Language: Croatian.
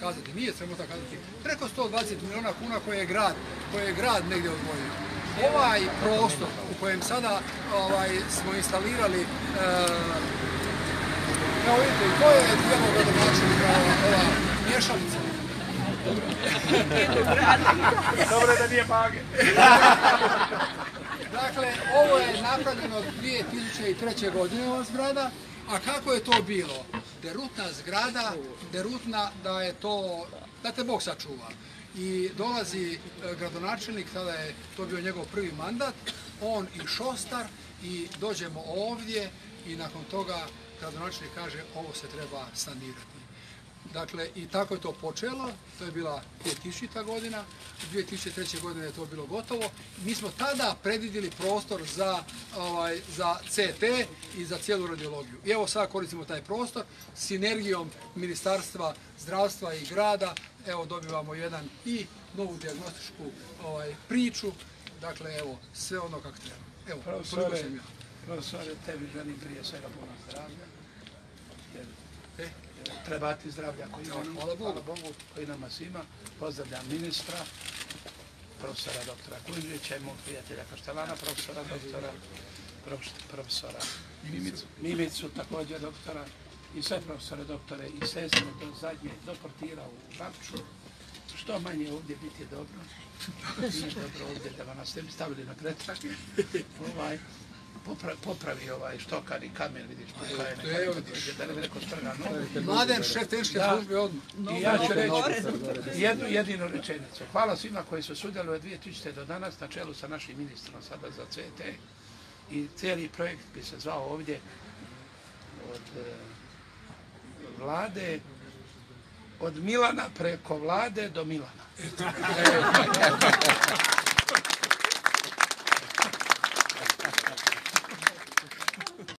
kazati, nije sramota kazati, preko 120 milijuna kuna koje je grad, koje je grad negdje odvojio. Ovaj prostor u kojem sada ovaj, smo instalirali, e, evo vidite, to je djelo gradonačelnika, ova, mješalica. Dobro da nije bage. Dakle, ovo je napravljeno 2003. godine ova zgrada, a kako je to bilo? Derutna zgrada, derutna da je to, da te Bog sačuva. I dolazi e, gradonačelnik, tada je to bio njegov prvi mandat, on i Šostar i dođemo ovdje i nakon toga gradonačelnik kaže ovo se treba sanirati. Dakle, i tako je to počelo, to je bila 2000. godina, 2003. godine je to bilo gotovo. Mi smo tada predvidjeli prostor za, ovaj, za CT i za cijelu radiologiju. I evo sada koristimo taj prostor, sinergijom Ministarstva zdravstva i grada, evo dobivamo jedan i novu dijagnostičku ovaj, priču, dakle evo, sve ono kako treba. Evo, toliko sam ja. profesore, tebi želim prije svega puno zdravlja. E, treba ti zdravlja koji Bogu. hvala Bogu, koji nama svima. Pozdravljam ministra, profesora doktora Kunđića i mog prijatelja Kaštelana, profesora doktora, prof- profesora Mimicu. Mimicu, također doktora, i sve profesore doktore i sestre do zadnje, do portira u Rapču. Što manje ovdje biti dobro. Nije dobro ovdje da nas ne bi stavili na kretanje. Ovaj, popra- popravi ovaj štokar i kamen, vidiš, puka je to je dođe, da ne bi neko strga nogu. Mladen, šef Da. službe odmah. I ja ću reći jednu jedinu rečenicu. Hvala svima koji su sudjelovali od 2000. do danas na čelu sa našim ministrom sada za CT. I cijeli projekt bi se zvao ovdje od e, vlade, od Milana preko vlade do Milana.